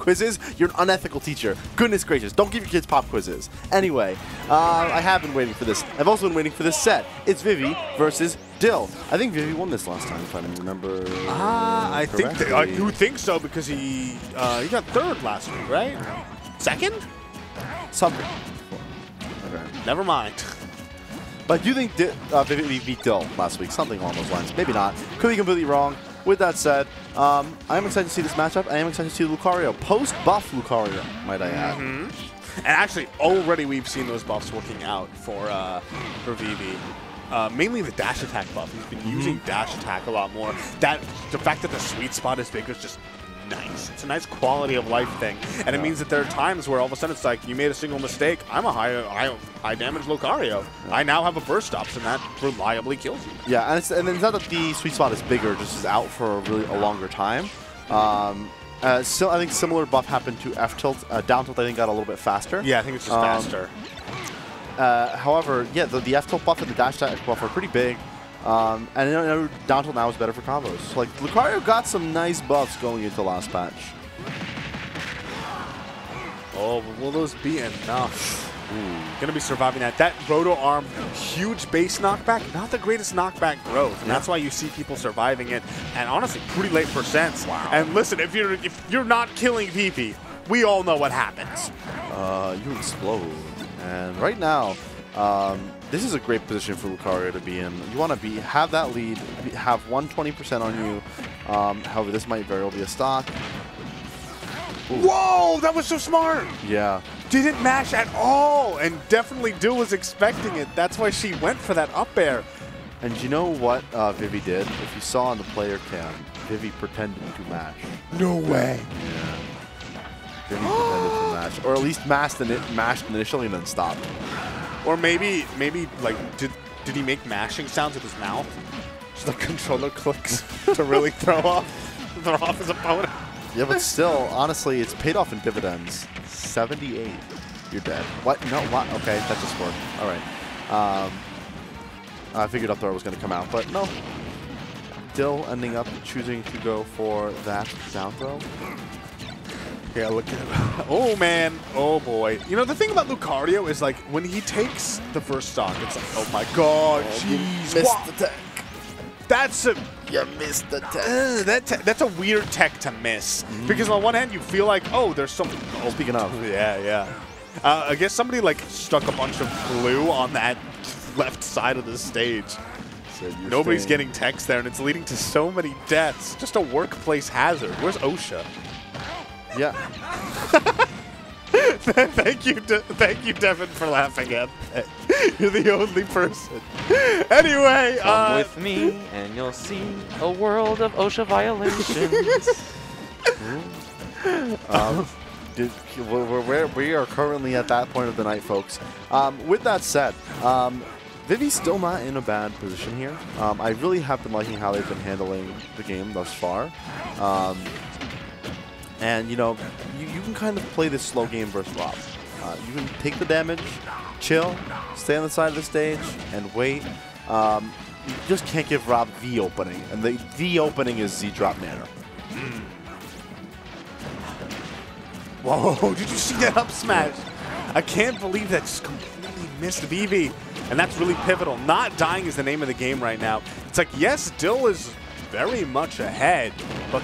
quizzes, you're an unethical teacher. Goodness gracious, don't give your kids pop quizzes. Anyway, uh, I have been waiting for this. I've also been waiting for this set. It's Vivi versus Dill. I think Vivi won this last time, if I remember. Ah, I think th- I do think so because he uh, he got third last week, right? Second? something. Okay. Never mind. But I do think Di- uh, Vivi beat Dill last week, something along those lines. Maybe not. Could be completely wrong. With that said, um, I am excited to see this matchup. I am excited to see Lucario. Post-buff Lucario, might I add. And actually, already we've seen those buffs working out for uh, for Vivi. Uh, mainly the dash attack buff. He's been using dash attack a lot more. That the fact that the sweet spot is bigger is just nice. It's a nice quality of life thing, and it means that there are times where all of a sudden it's like you made a single mistake. I'm a high high, high damage Lucario. I now have a burst ups, and that reliably kills you. Yeah, and it's, and it's not that the sweet spot is bigger, just is out for a really a longer time. Um, uh, so I think similar buff happened to F tilt. Uh, down tilt I think got a little bit faster. Yeah, I think it's just Um, faster. Uh, however, yeah, the, the F tilt buff and the dash attack buff are pretty big. Um, and I know, down tilt now is better for combos. Like Lucario got some nice buffs going into last patch. Oh, but will those be enough? Gonna be surviving that. That Roto Arm, huge base knockback, not the greatest knockback growth. And that's why you see people surviving it. And honestly, pretty late percents. Wow. And listen, if you're if you're not killing PP, we all know what happens. Uh, you explode. And right now, um, this is a great position for Lucario to be in. You want to be have that lead, have 120% on you. Um, however, this might very well be a stock. Whoa, that was so smart. Yeah. Didn't mash at all, and definitely Dill was expecting it. That's why she went for that up air. And you know what uh, Vivi did? If you saw on the player cam, Vivi pretended to mash. No way. Yeah. Vivi pretended to mash, or at least mashed, mashed initially and then stopped. Or maybe, maybe like, did did he make mashing sounds with his mouth? Just the controller clicks to really throw off, throw off his opponent. Yeah, but still, honestly, it's paid off in dividends. 78. You're dead. What? No, what? Okay, that just worked. All right. Um, I figured up throw was going to come out, but no. Dill ending up choosing to go for that down throw. Yeah, look at him. Oh man, oh boy. You know the thing about Lucario is like when he takes the first stock, it's like, oh my god, jeez, wow. the tech. that's a You missed the tech. uh, that te- that's a weird tech to miss because on one hand you feel like, oh, there's something... Oh, Speaking of. yeah, yeah. Uh, I guess somebody like stuck a bunch of glue on that left side of the stage. You're Nobody's staying. getting techs there, and it's leading to so many deaths. Just a workplace hazard. Where's OSHA? Yeah. thank you, De- thank you, Devin, for laughing at that. You're the only person. Anyway, Come uh, with me and you'll see a world of OSHA violations. Um, did, we're, we're, we're, currently at that point of the night, folks. Um, with that said, um, Vivi's still not in a bad position here. Um, I really have been liking how they've been handling the game thus far. And, you know, you, you can kind of play this slow game versus Rob. Uh, you can take the damage, chill, stay on the side of the stage, and wait. Um, you just can't give Rob the opening, and the, the opening is Z-Drop Nano. whoa, did you see that up smash? I can't believe that just completely missed Vivi. And that's really pivotal. Not dying is the name of the game right now. It's like, yes, Dill is very much ahead, but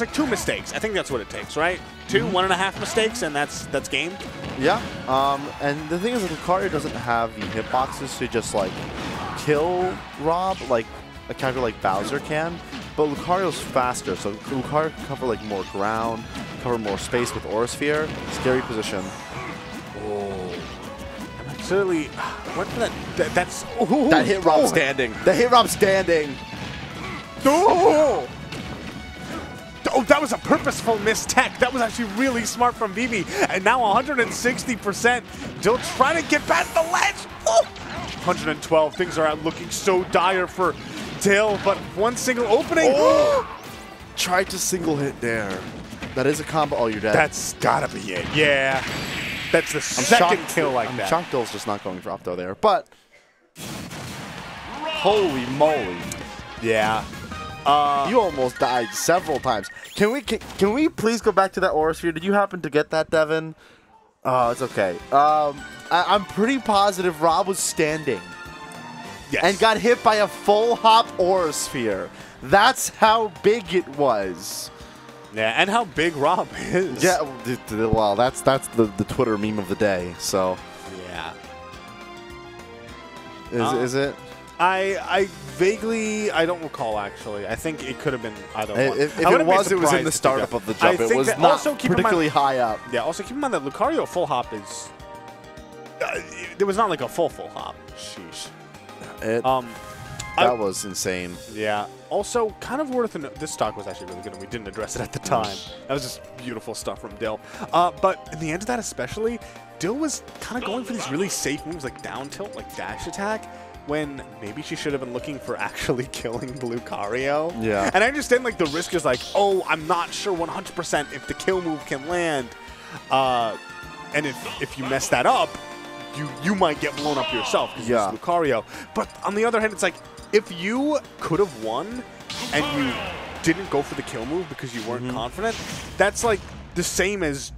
just like two mistakes. I think that's what it takes, right? 2 one and a half mistakes, and that's that's game. Yeah, um, and the thing is that Lucario doesn't have the hitboxes to just like kill Rob like a character like Bowser can, but Lucario's faster, so Lucario can cover like more ground, cover more space with Aura Sphere. Scary position. Oh. Went for that. that that's ooh, That hit Rob oh, standing. That hit Rob standing. Oh! Oh, that was a purposeful miss tech. That was actually really smart from Vivi. And now 160%. Dill trying to get past the ledge. Oh! 112. Things are out looking so dire for Dill, but one single opening. Oh! Tried to single hit there. That is a combo. Oh, you're dead. That's gotta be it. Yeah. That's the I'm second shocked. kill like I'm that. shocked Dill's just not going drop though there, but holy moly. Yeah. Uh, You almost died several times. Can we can, can we please go back to that aura sphere? Did you happen to get that, Devin? Oh, it's okay. Um, I, I'm pretty positive Rob was standing yes. and got hit by a full hop aura sphere. That's how big it was. yeah, and how big Rob is. Yeah, well, th- th- well, that's that's the, the Twitter meme of the day. So, yeah. is, Oh. is it? I I vaguely I don't recall actually. I think it could have been either one. If, if I it wouldn't be was, it was in the surprised if it startup of the jump. It was that- not also keep in mind- particularly high up. Yeah. Also keep in mind that Lucario full hop is. Uh, it was not like a full full hop. Sheesh. It, Um. that I- was insane. Yeah. Also, kind of worth a note. This stock was actually really good, and we didn't address it at the time. That was just beautiful stuff from Dill. Uh, but in the end of that, especially, Dill was kind of going for these really safe moves like down tilt, like dash attack, when maybe she should have been looking for actually killing Lucario. Yeah. And I understand like the risk is like, oh, I'm not sure 100% if the kill move can land, uh, and if if you mess that up, you you might get blown up yourself because Yeah. it's Lucario. But on the other hand, it's like if you could have won and you didn't go for the kill move because you weren't confident, that's like the same as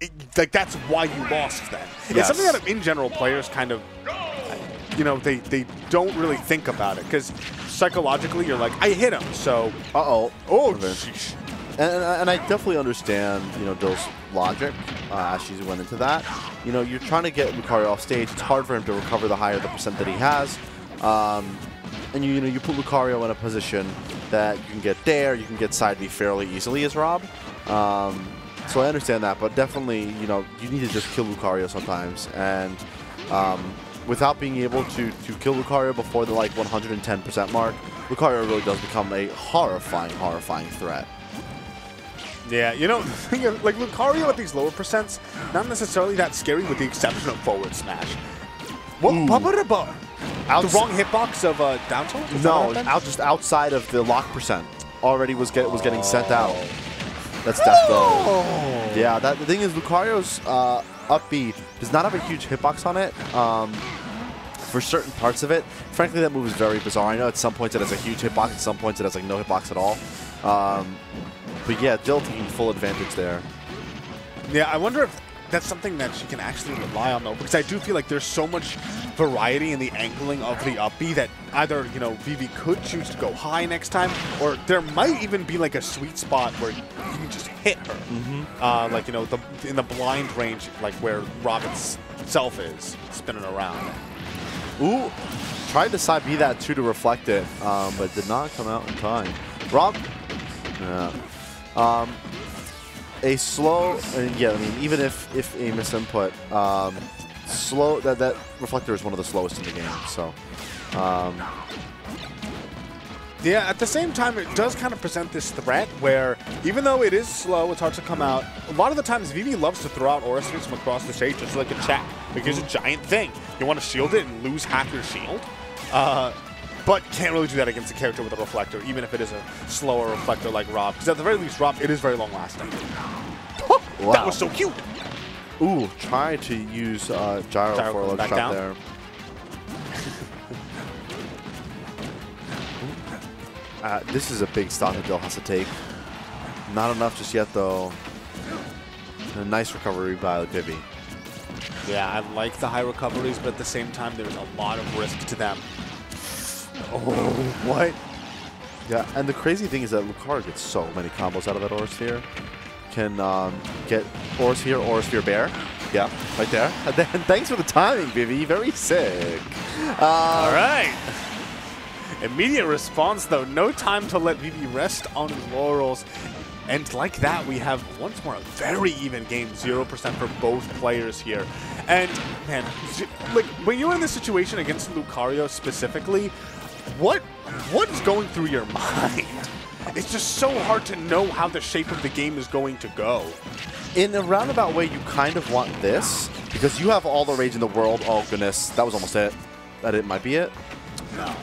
it, like that's why you lost then. It's something that in general players kind of you know they they don't really think about it because psychologically you're like I hit him so Uh oh. oh. And, and I definitely understand, you know, Dill's logic uh, as she went into that. You know, you're trying to get Lucario off stage. It's hard for him to recover the higher the percent that he has. Um, and you, you know, you put Lucario in a position that you can get there, you can get side B fairly easily as Rob. Um, so I understand that, but definitely, you know, you need to just kill Lucario sometimes. And um, without being able to, to kill Lucario before the like 110% mark, Lucario really does become a horrifying, horrifying threat. Yeah, you know, the thing is, like Lucario at these lower percents, not necessarily that scary with the exception of forward smash. What? Ooh. The wrong hitbox of uh, down tilt? No, out just outside of the lock percent. Already was get was getting sent out. That's death though. Oh. Yeah, that the thing is Lucario's uh, up B does not have a huge hitbox on it. Um, for certain parts of it, frankly, that move is very bizarre. I know at some points it has a huge hitbox, at some points it has like no hitbox at all. Um, but yeah, Dill taking full advantage there. Yeah, I wonder if that's something that she can actually rely on though, because I do feel like there's so much variety in the angling of the up B that either you know Vivi could choose to go high next time, or there might even be like a sweet spot where you can just hit her, uh, like you know the in the blind range, like where Robin's self is spinning around. Ooh, tried to side B that too to reflect it, um, but did not come out in time. Rob, yeah. Um, a slow, and yeah, I mean, even if if a misinput, um, slow that that reflector is one of the slowest in the game. So, um, Yeah, at the same time, it does kind of present this threat where even though it is slow, it's hard to come out. A lot of the times, Vivi loves to throw out Aura Spheres from across the stage just like a check. Like, here's a giant thing. You want to shield it and lose half your shield. Uh, but can't really do that against a character with a reflector, even if it is a slower reflector like Rob. Because at the very least, Rob, it is very long lasting. wow. That was so cute. Ooh, try to use uh, gyro, Gyro for a low shot down. there. Uh, this is a big stock that Dill has to take. Not enough just yet, though. A nice recovery by Vivi. Yeah, I like the high recoveries, but at the same time, there's a lot of risk to them. Oh, what? Yeah, and the crazy thing is that Lucario gets so many combos out of that Aura Sphere. Can um, get Aura Sphere, Aura Sphere bair. Yeah, right there. And then thanks for the timing, Vivi. Very sick. Uh, All right. Immediate response, though. No time to let Vivi rest on his laurels. And like that, we have once more a very even game, 0% for both players here. And, man, like, when you're in this situation against Lucario specifically, what what is going through your mind? It's just so hard to know how the shape of the game is going to go. in a roundabout way, you kind of want this because you have all the rage in the world. Oh goodness, that was almost it. That it might be it. No.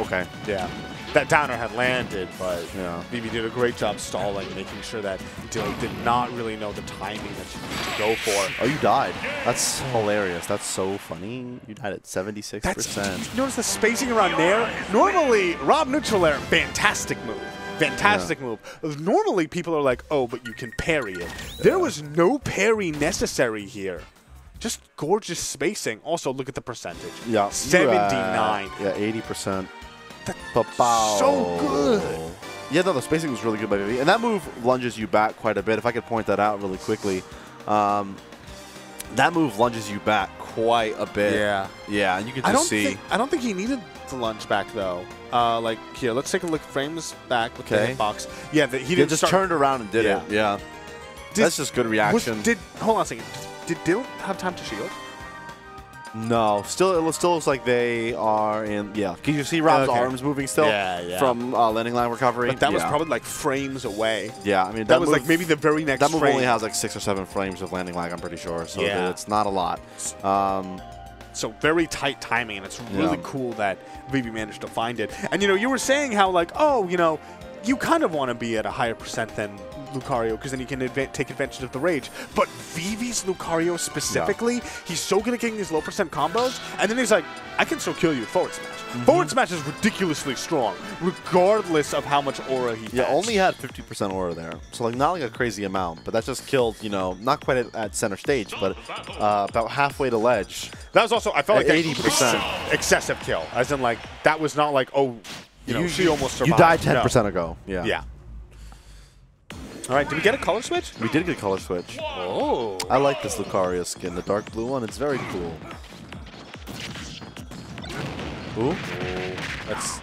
Okay. Yeah. That downer had landed, but Yeah. Vivi did a great job stalling, making sure that Dill did not really know the timing that you needed to go for. Oh, you died. That's hilarious. That's so funny. You died at 76%. That's you notice the spacing around there. Normally, Rob neutral air, fantastic move. Fantastic move. Normally, people are like, oh, but you can parry it. There was no parry necessary here. Just gorgeous spacing. Also, look at the percentage. yeah. uh, 79. yeah, 80%. So good. Yeah, no, the spacing was really good by Vivi. And that move lunges you back quite a bit. If I could point that out really quickly. Um, that move lunges you back quite a bit. Yeah. Yeah, and you can I don't see. think I don't think he needed to lunge back though. Uh, like here, let's take a look. Frames back with Okay. the hitbox. Yeah, the, he didn't just turned around and did Yeah. it. Yeah. Did- That's just good Was, reaction. did hold on a second? Did Dill have time to shield? No, still it still looks like they are in. Yeah, can you see Rob's Okay. arms moving still? Yeah, yeah. From uh, landing line recovery. But that was probably like frames away. Yeah, I mean That, that, was move, like maybe the very next. that move frame. only has like six or seven frames of landing lag. I'm pretty sure, so Yeah. it's not a lot. Um, So very tight timing, and it's really Yeah. cool that Vivi managed to find it. And you know, you were saying how like, oh, you know, you kind of want to be at a higher percent than Lucario because then you can take advantage of the rage. But Vivi's Lucario specifically, he's so good at getting these low percent combos, and then he's like, I can still kill you with forward smash. Mm-hmm. Forward smash is ridiculously strong, regardless of how much aura he yeah, has. only had 50% aura there, so like not like a crazy amount, but that just killed. You know, not quite at, at center stage, but uh, about halfway to ledge. That was also I felt like 80%. excessive kill, as in like that was not like oh, you know, she almost You died 10% ago. Yeah. Yeah. All right, did we get a color switch? We did get a color switch. Oh. I like this Lucario skin, the dark blue one. It's very cool. Ooh. That's.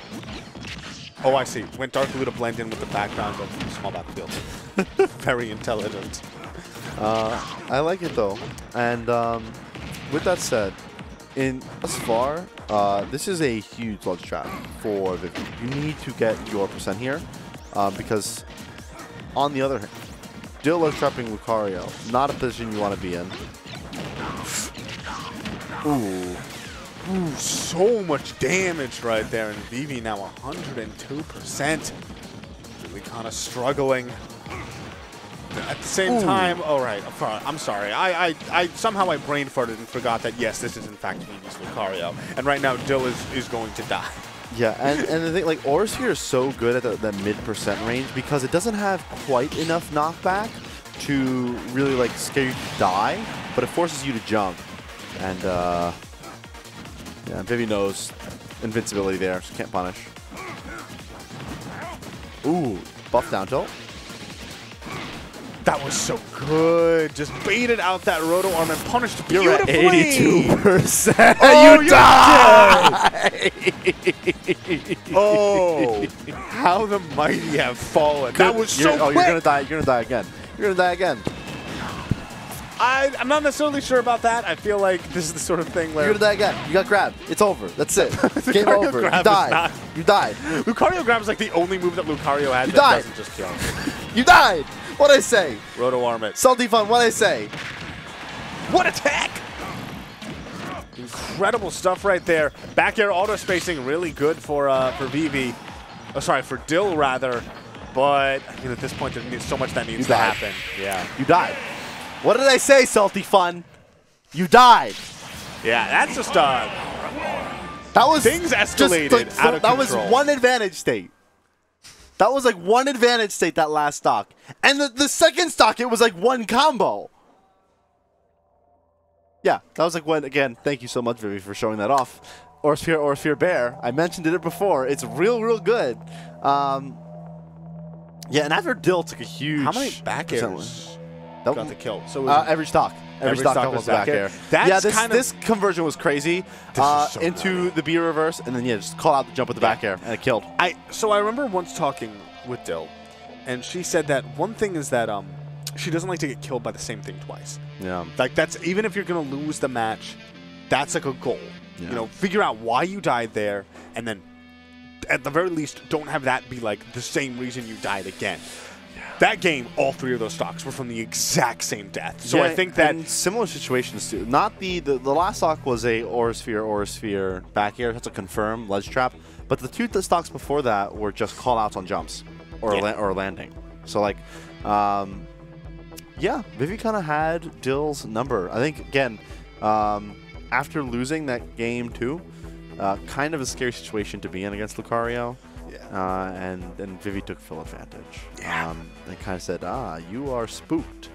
Oh, I see. Went dark blue to blend in with the background of the small battlefield. Very intelligent. Uh, I like it though. And um, with that said, in thus far, uh, this is a huge ledge trap for Vivi. You need to get your percent here uh, because, on the other hand, ledge trapping Lucario, not a position you want to be in. Ooh. Ooh, so much damage right there, and Vivi now 102%. Really kind of struggling. At the same Ooh. time, all right, uh, I'm sorry- I'm sorry. I, I, I somehow I brain farted and forgot that yes, this is in fact Vivi's Lucario, and right now Dill is, is going to die. Yeah, and, and the thing, like, Aurasphere here is so good at the, the mid percent range because it doesn't have quite enough knockback to really, like, scare you to die, but it forces you to jump. And, uh, yeah, Vivi knows invincibility there, so can't punish. Ooh, buff down tilt. That was so good. Just baited out that roto arm and punished You're at 82%. Oh, you die! Oh, how the mighty have fallen. That was so You're- Oh, quick. you're gonna die. You're gonna die again. You're gonna die again. I, I'm not necessarily sure about that. I feel like this is the sort of thing where You're gonna die again. You got grabbed. It's over. That's it. Game over. You died. You died. Lucario grab is like the only move that Lucario had You that died. doesn't just kill. You died. What I say? Roto arm it. Salty fun. What I say? What attack! Incredible stuff right there. Back air auto spacing really good for uh, for Vivi. Oh, sorry, for Dill rather. But I mean, at this point, there's so much that needs You to died. happen. Yeah. You died. What did I say, Salty fun? You died. Yeah, that's just uh, That was Things just, escalated like, out of That was one advantage state. That was like one advantage state that last stock, and the, the second stock it was like one combo. Yeah, that was like one again. Thank you so much, Vivi, for showing that off. Aura Sphere, aura Sphere bair. I mentioned it before. It's real, real good. Um, yeah, and after Dill took a huge. how many back airs That got the kill? So it was uh, every stock. Every, Every stock, stock was back back air. air. That's yeah, this kind of- this conversion was crazy. This uh, is so into the B reverse, and then yeah, just call out the jump with the back air, and it killed. I so I remember once talking with Dill, and she said that one thing is that um she doesn't like to get killed by the same thing twice. Yeah. Like that's even if you're gonna lose the match, that's like a goal. Yeah. You know, figure out why you died there, and then at the very least, don't have that be like the same reason you died again. That game, all three of those stocks were from the exact same death. So I Yeah, think that similar situations too. Not the, the the last stock was a Aurasphere Aurasphere back air. That's a confirm ledge trap. But the two stocks before that were just call outs on jumps or Yeah. la- or landing. So like, um, yeah, Vivi kind of had Dill's number. I think again, um, after losing that game too, uh, kind of a scary situation to be in against Lucario. Uh, and and Vivi took full advantage. Yeah. Um, and kind of said, ah, you are spooked.